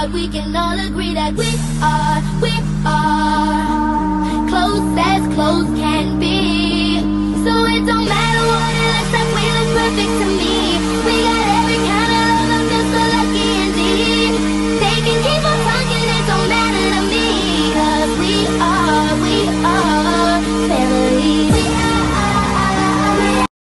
but we can all agree that we are, we are close as close can be. So it don't matter what it looks like, we look perfect to me.